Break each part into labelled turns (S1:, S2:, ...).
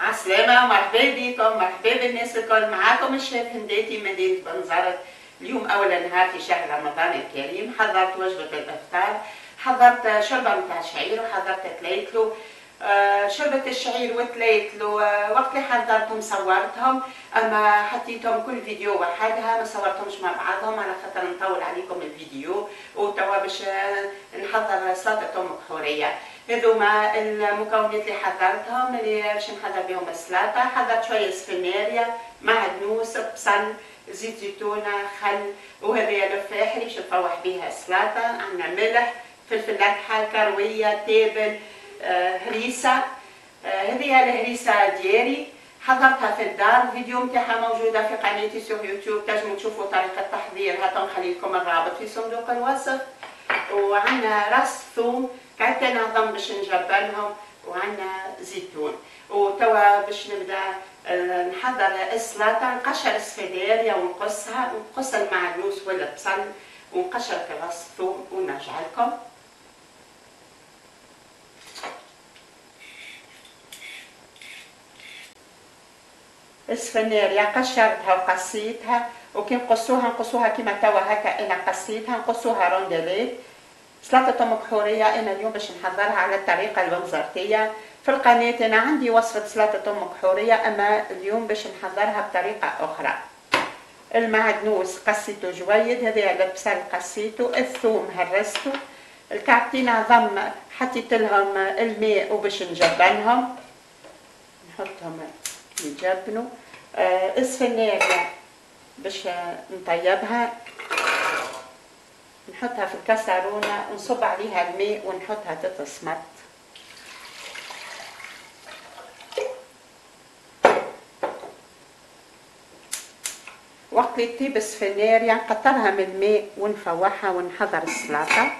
S1: عسلامة ومرحبا بكم مرحبا بالناس الكل. معاكم الشيف هنداتي مدينة بنزرت اليوم أول نهار في شهر رمضان الكريم. حضرت وجبة الإفطار حضرت شوربة متاع شعير وحضرت تليتلو آه، شربة الشعير وتليتلو آه، وقت اللي حضرتهم صورتهم أما حطيتهم كل فيديو وحدها ما صورتهمش مع بعضهم على خاطر نطول عليكم الفيديو وتوا باش آه، نحضر سلطة ام بحورية هذوما المكونات اللي حضرتهم اللي باش نحضر بهم السلطة حضرت شوية سفناريا معدنوس بصل زيت زيتونة خل وهذه الفواح اللي باش نفوح بها السلطة عندنا ملح فلفل أكحل كروية تابل هريسة آه، هذه الهريسة ديالي حضرتها في الدار. الفيديو نتاعها موجودة في قناتي sur YouTube تنجموا تشوفوا طريقة تحضيرها تو نخلي لكم الرابط في صندوق الوصف. وعندنا راس ثوم. قعدت نهضم باش نجبنهم وعندنا زيتون. وتوا باش نبدأ آه، نحضر السلطة. نقشر السفيداريا ونقصها. ونقص المعدنوس ولا البصل ونقشر راس الثوم ونرجع لكم. السفناريا قشرتها وقصيتها وكي نقصوها نقصوها كيما توا هكا أنا قصيتها نقصوها rondelettes سلطة أمك حورية أنا اليوم باش نحضرها على الطريقة البنزرتية في القناة أنا عندي وصفة سلطة أمك حورية أما اليوم باش نحضرها بطريقة أخرى. المعدنوس قصيته جويد هذا البصل قصيته الثوم هرسته الكعبتين عظم حطيت لهم الماء وباش نجبنهم. نحطهم يجبنوا آه السفنارة باش نطيبها. نحطها في الكسرونة ونصب عليها الماء ونحطها تتصمت وقت اللي تطيب السفناريا نقطرها من الماء ونفوحها ونحضر السلطة.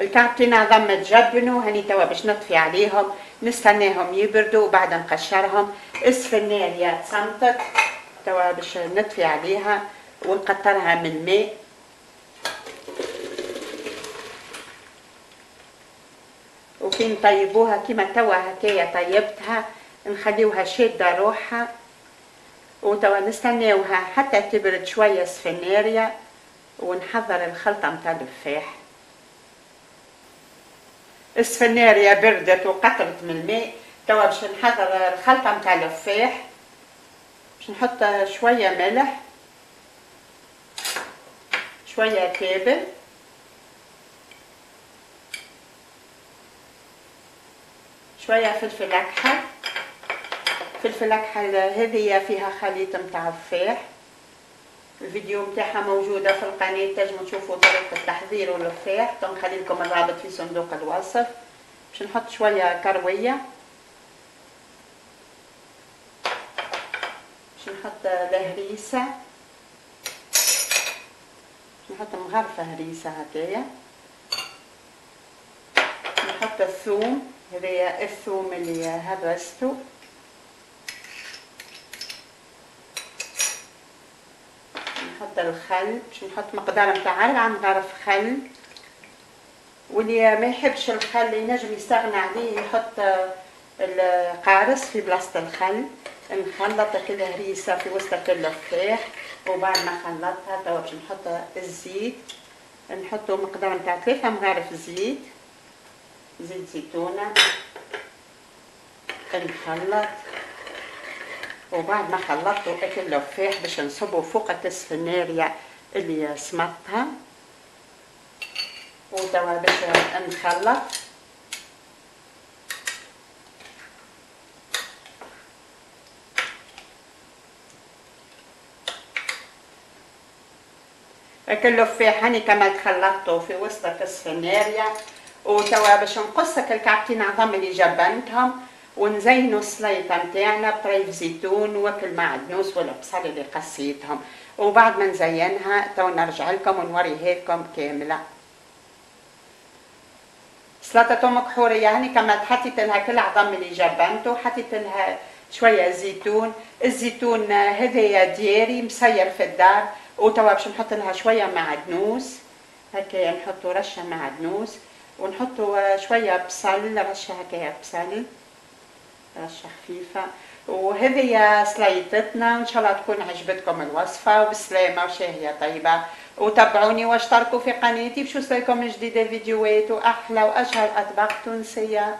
S1: الكعبتين عظم تجبنوا هني توا باش نطفي عليهم. نستناهم يبردوا وبعد نقشرهم. السفناريا تصمتت توا باش نطفي عليها ونقطرها من الماء وكي نطيبوها كيما توا هكايا طيبتها نخليوها شادة روحها. وتوا نستناوها حتى تبرد شوية سفناريا ونحضر الخلطة متاع السفناريا بردت وقطرت من الماء. توا باش نحضر الخلطة متاع الفاح باش نحط شوية ملح شوية تابل شوية فلفل أكحل فلفل أكحل هذه فيها خليط متاع الفاح. الفيديو متاعها موجودة في القناة تنجموا تشوفوا طريقة التحضير والفاح تنخلي لكم الرابط في صندوق الوصف. باش نحط شوية كروية. باش نحط الهريسة نحط مغرفة هريسة هكايا. نحط الثوم هذايا الثوم اللي هرسته نحط الخل باش نحط مقدار نتاع ربع مغرف خل. واللي ما يحبش الخل ينجم يستغنى عليه يحط القارص في بلاصة الخل. نخلط كل هريسة في وسط كل الفاح وبعد ما خلطها توا باش نحط الزيت. نحطو مقدار نتاع ثلاثة مغارف زيت زيت زيتونة. نخلط. وبعد ما خلطتو اكل لفاح باش نصبو فوق السفناريا اللي سمطتها وتوا باش نخلط. اكل لفاح هاني كما خلطته في وسط السفناريا وتوا باش نقص الكعبتين عظم اللي جبنتهم ونزينوا السليطه نتاعنا بطريف زيتون وكل معدنوس ولا بصل اللي قصيتهم وبعد ما نزينها تو نرجع لكم ونوريها لكم كامله سلطه امك حوريه يعني كما حطيت لها كل عظم اللي جبنته حطيت لها شوية زيتون الزيتون هذايا دياري مسير في الدار وتوا باش نحط لها شوية معدنوس هكايا نحطوا رشه معدنوس ونحطوا شوية بصل رشه هكايا بصل رشه خفيفه وهذه هي سلايطتنا وان شاء الله تكون عجبتكم الوصفة. وبسلامة وشهيه طيبة. وتابعوني واشتركوا في قناتي باش يوصلكم جديد فيديوهات. وأحلى وأشهر أطباق تونسية.